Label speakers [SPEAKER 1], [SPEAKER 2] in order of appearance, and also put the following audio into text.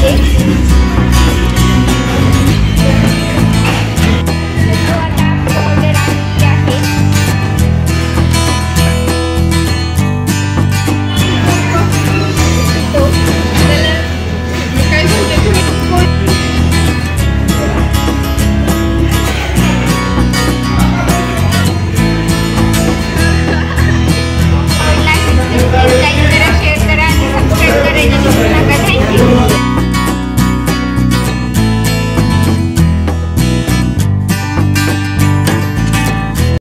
[SPEAKER 1] six.